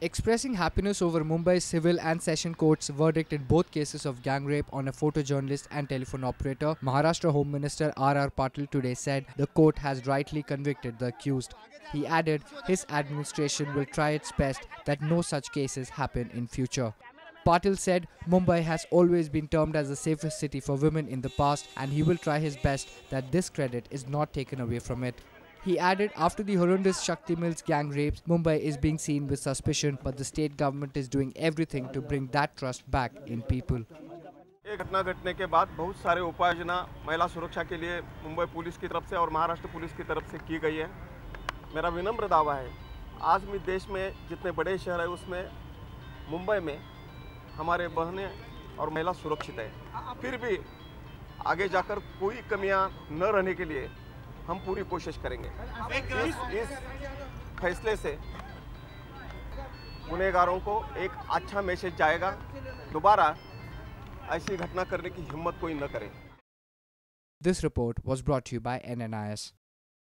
Expressing happiness over Mumbai's civil and session court's verdict in both cases of gang rape on a photojournalist and telephone operator, Maharashtra Home Minister R.R. Patil today said the court has rightly convicted the accused. He added his administration will try its best that no such cases happen in future. Patil said Mumbai has always been termed as the safest city for women in the past and he will try his best that this credit is not taken away from it. He added after the horrendous Shakti Mills gang rapes, Mumbai is being seen with suspicion, but the state government is doing everything to bring that trust back in people. ये घटना घटने के बाद बहुत सारे उपाय योजना महिला सुरक्षा के लिए मुंबई पुलिस की तरफ़ से और महाराष्ट्र पुलिस की तरफ़ से की गई है मेरा विनम्र दावा है आज भी देश में जितने बड़े शहर है उसमें मुंबई में हमारे बहनें और महिला सुरक्षित है फिर भी आगे जाकर कोई कमियाँ न रहने के लिए हम पूरी कोशिश करेंगे। इस, इस फैसले से गुनहगारों को एक अच्छा मैसेज जाएगा। दोबारा ऐसी घटना करने की हिम्मत कोई न करे। This report was brought you by N N I NNIS.